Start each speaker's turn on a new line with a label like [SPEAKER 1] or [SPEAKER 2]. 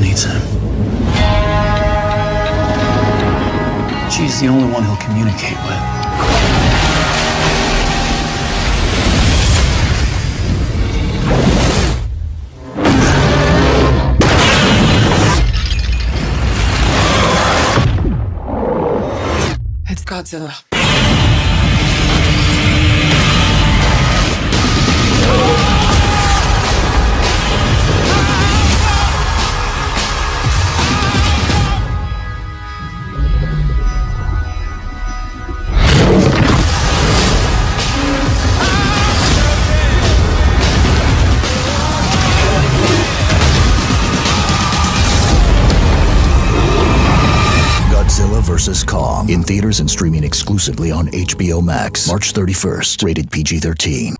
[SPEAKER 1] needs him. She's the only one he'll communicate with.
[SPEAKER 2] It's. Godzilla
[SPEAKER 3] vs. Kong in theaters and streaming exclusively on HBO Max March 31st. Rated PG 13.